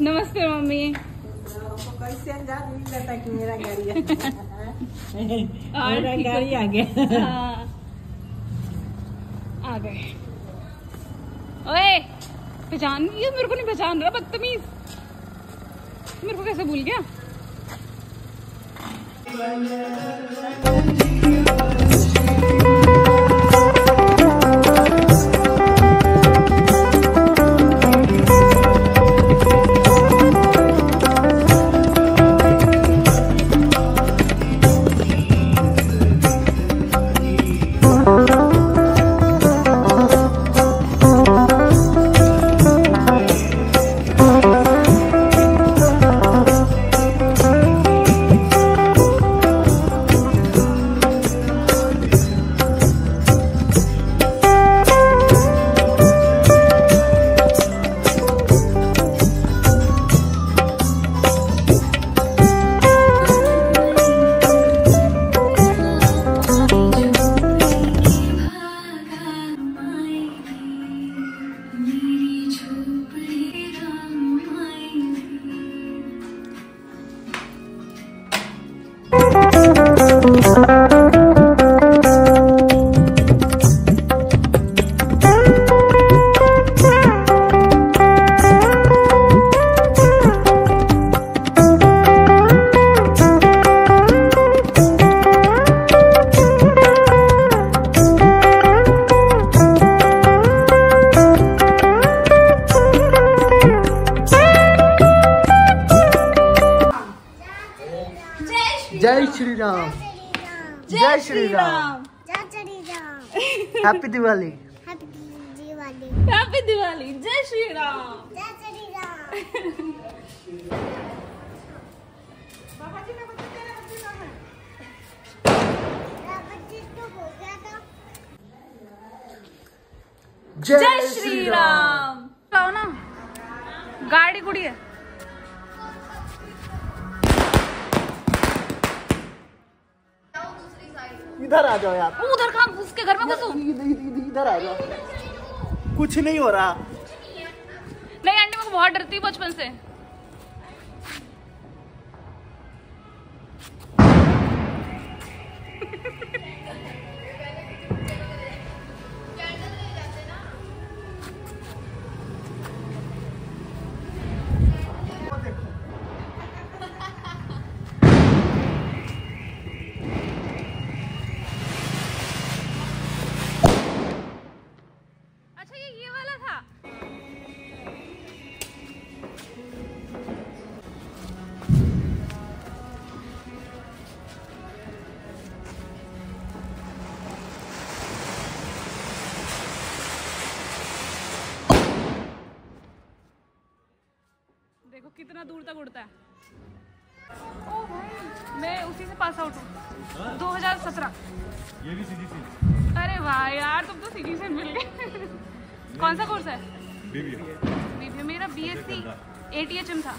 नमस्ते मम्मी। कैसे अंदाज नहीं रहता कि मेरा गाड़ी है। मेरा गाड़ी आ गया। आ गए। ओए पहचान ये मेरे को नहीं पहचान रहा बदतमीज। मेरे को कैसे भूल गया? जय श्री राम। जय श्री राम। हैप्पी दिवाली हैप्पी दिवाली जय श्री राम। जय श्री राम। बच्चे तो हो गया था जय श्री राम। ना। गाड़ी गुड़ी है। इधर आ जाओ यार। उधर कहाँ उसके घर में घुसू इधर- आ जाओ। कुछ नहीं हो रहा। नहीं आंटी मैं बहुत डरती हूँ बचपन से। देखो कितना दूर तक उड़ता है। ओ भाई मैं उसी से पास आउट हूँ। 2017 ये भी सीधी सी अरे वाह यार तुम तो सीधी से मिल गए। कौन सा कोर्स है? बेबी बीबीए मेरा बीएससी एटीएचएम था।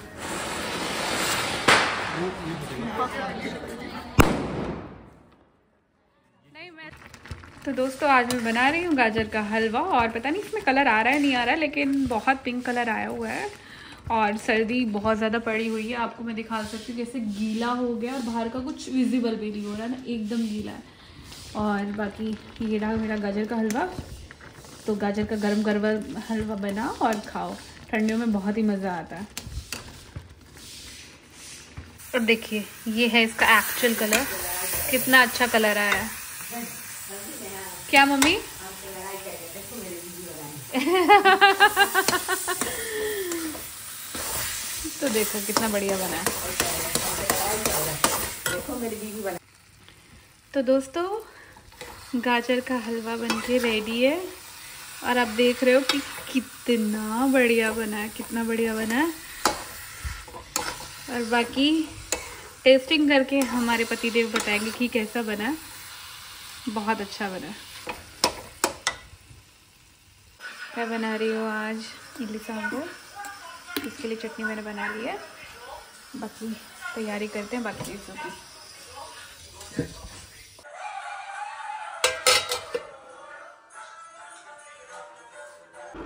नहीं मैं तो दोस्तों आज मैं बना रही हूँ गाजर का हलवा और पता नहीं इसमें कलर आ रहा है नहीं आ रहा है लेकिन बहुत पिंक कलर आया हुआ है। और सर्दी बहुत ज़्यादा पड़ी हुई है आपको मैं दिखा सकती हूँ जैसे गीला हो गया और बाहर का कुछ विजिबल भी नहीं हो रहा है ना एकदम गीला है। और बाकी ये रहा मेरा गाजर का हलवा। तो गाजर का गरम गरम हलवा बनाओ और खाओ। ठंडियों में बहुत ही मज़ा आता है। और देखिए ये है इसका एक्चुअल कलर कितना अच्छा कलर आया है। क्या मम्मी? तो देखो कितना बढ़िया बना है। तो दोस्तों गाजर का हलवा बनके रेडी है। और आप देख रहे हो कि कितना बढ़िया बना है कितना बढ़िया बना है। और बाकी टेस्टिंग करके हमारे पतिदेव बताएँगे कि कैसा बना बहुत अच्छा बना क्या बना रही हो आज इडली सांभर? इसके लिए चटनी मैंने बना ली है। बाकी तैयारी करते हैं बाकी चीज़ों की।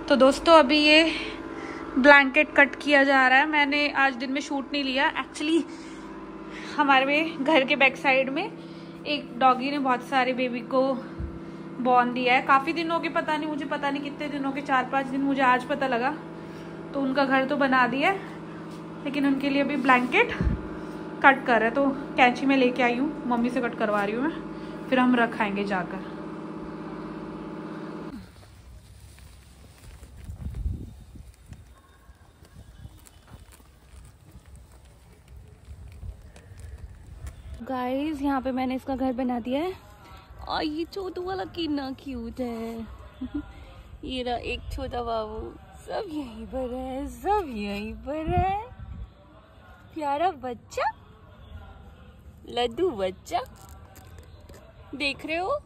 तो दोस्तों, अभी ये ब्लैंकेट कट किया जा रहा है। मैंने आज दिन में शूट नहीं लिया। एक्चुअली हमारे घर के बैक साइड में एक डॉगी ने बहुत सारे बेबी को बॉर्न दिया है। काफ़ी दिनों के, पता नहीं, मुझे पता नहीं कितने दिनों के, चार पाँच दिन मुझे आज पता लगा। तो उनका घर तो बना दिया लेकिन उनके लिए अभी ब्लैंकेट कट कर है। तो कैंची में लेके आई हूँ, मम्मी से कट करवा रही हूँ मैं, फिर हम रखाएँगे जाकर। गाइस यहाँ पे मैंने इसका घर बना दिया है। और ये छोटू वाला कितना क्यूट है। ये रहा एक छोटा बाबू। सब यहीं पर है, सब यहीं पर है। प्यारा बच्चा, लड्डू बच्चा, देख रहे हो?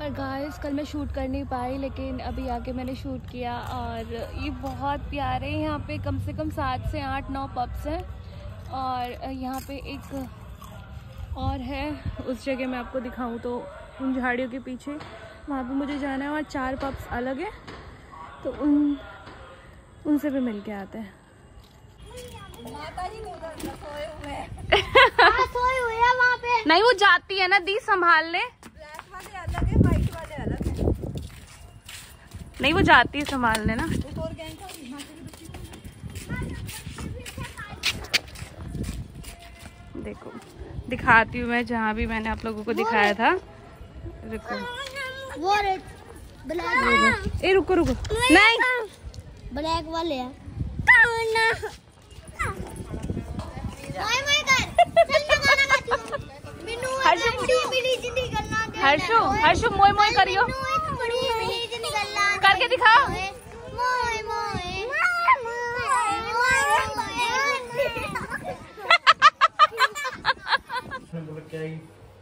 और गाइस कल मैं शूट कर नहीं पाई, लेकिन अभी आके मैंने शूट किया और ये बहुत प्यारे हैं। यहाँ पे कम से कम सात से आठ, नौ पप्स हैं और यहाँ पे एक और है। उस जगह मैं आपको दिखाऊँ तो उन झाड़ियों के पीछे। वहाँ पे मुझे जाना है और चार पप्स अलग है तो उन उनसे भी मिल के आते हैं। हाँ, सोए हुए हैं। वहाँ पे नहीं वो जाती है ना दी संभाल ले नहीं वो जाती है संभालने ना। देखो दिखाती हूँ मैं जहाँ भी मैंने आप लोगों को दिखाया था। रुको। वो ब्लैक ए रुको रुको। नहीं ब्लैक वाले हैं। ओए मैं कर चल मैं गाना गाती हूँ मिनू हर्षु। हर्षु मोय मोय करियो करके दिखा मोए मोए मैं बोला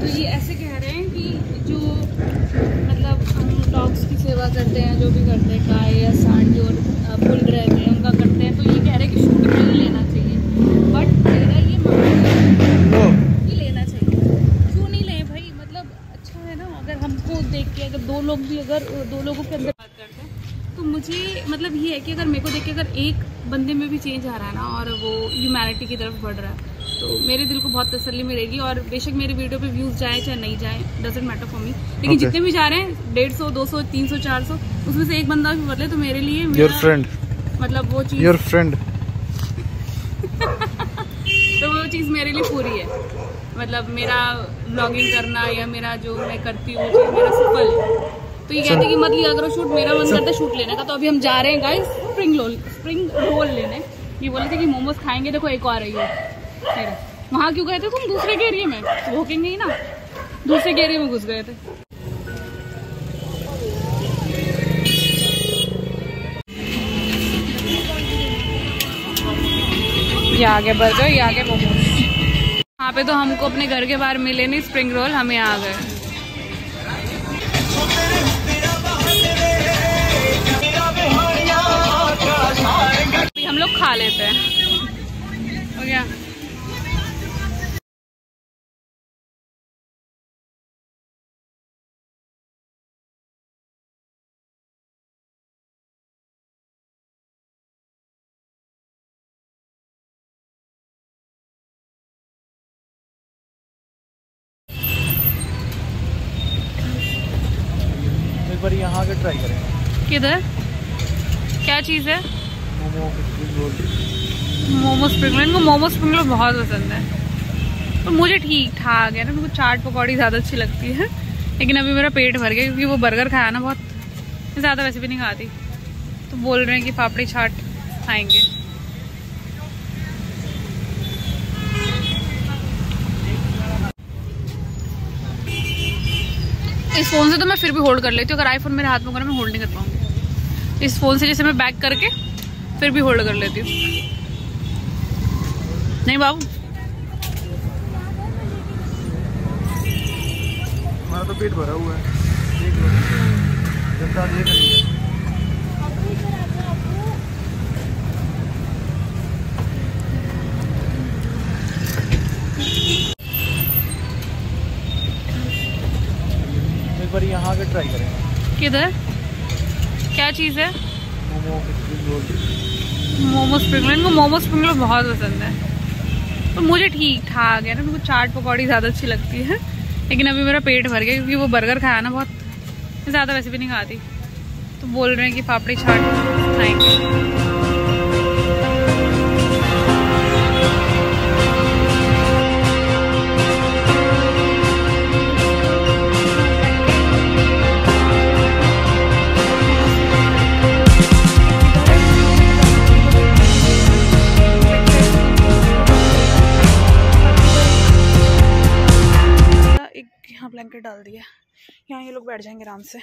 तो ये ऐसे कह रहे हैं कि जो मतलब हम डॉग्स की सेवा करते हैं, जो भी करते हैं, गाय या सांड जो फुल पुल रहते हैं उनका करते हैं तो ये कह रहे हैं कि शूट नहीं लेना चाहिए। बट मेरा ये मानना कि लेना चाहिए। क्यों नहीं लें भाई? मतलब अच्छा है ना, अगर हमको देख के, अगर दो लोग भी, अगर दो लोगों के अंदर बात करते हैं तो मुझे मतलब ये है कि अगर मेरे को देख के अगर एक बंदे में भी चेंज आ रहा है ना, और वो ह्यूमैनिटी की तरफ़ बढ़ रहा है तो मेरे दिल को बहुत तसल्ली मिलेगी और बेशक मेरे वीडियो पे व्यूज़ जाए चाहे नहीं जाए डजेंट मैटर फॉर मी लेकिन Okay. जितने भी जा रहे हैं डेढ़ सौ दो सौ तीन सौ चार सौ उसमें से एक बंदा भी बदले तो मेरे लिए योर फ्रेंड मतलब वो चीज़ योर फ्रेंड तो वो चीज़ मेरे लिए पूरी है। मतलब मेरा ब्लॉगिंग करना या मेरा जो मैं करती हूँ वो मेरा सफल है। तो ये कहते हैं कि मत लिया करो शूट मेरा मन करता है शूट लेने का। तो अभी हम जा रहे हैं guys spring roll spring roll लेने। ये बोले थे कि मोमोज खाएँगे देखो एक और रही है। वहाँ क्यों गए थे तुम? दूसरे एरिया में। तो भोकेंगे ही ना। दूसरे एरिया में घुस गए थे। ये आगे बर्गर ये आगे मोमोज यहाँ पे तो हमको अपने घर के बाहर मिले नहीं स्प्रिंग रोल हम यहाँ आ गए। हम लोग खा लेते हैं। हो गया। बार यहाँ के ट्राई करेंगे किधर? क्या चीज़ है? मोमो स्प्रिंग रोल इनको मोमो स्प्रिंग रोल बहुत पसंद है। तो मुझे ठीक ठाक है ना मेरे को चाट पकौड़ी ज़्यादा अच्छी लगती है। लेकिन अभी मेरा पेट भर गया क्योंकि वो बर्गर खाया ना बहुत। ज़्यादा वैसे भी नहीं खाती। तो बोल रहे हैं कि पापड़ी चाट खाएँगे। इस फ़ोन से तो मैं फिर भी होल्ड कर लेती हूँ। अगर आईफोन मेरे हाथ में होगा ना, मैं होल्ड नहीं कर पाऊँगी। इस फ़ोन से जैसे मैं बैक करके फिर भी होल्ड कर लेती हूँ। नहीं बाबू? तो पेट भरा हुआ है देख लो जनता देख रही है एक बार यहाँ के ट्राई करेंगे किधर? क्या चीज़ है? Momo spring roll. इनको मोमो स्प्रिंग रोल बहुत पसंद है। तो मुझे ठीक ठाक है ना मेरे को चाट पकौड़ी ज़्यादा अच्छी लगती है। लेकिन अभी मेरा पेट भर गया क्योंकि वो बर्गर खाया ना बहुत। ज़्यादा वैसे भी नहीं खाती। तो बोल रहे हैं कि पापड़ी चाट खाएँगे। ये लोग बैठ जाएँगे आराम से।